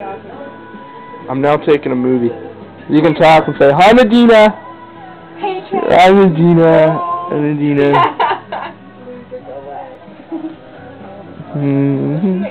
I'm now taking a movie. You can talk and say, Hi Medina! Hey, Hi Medina! Hi Medina. mm hmm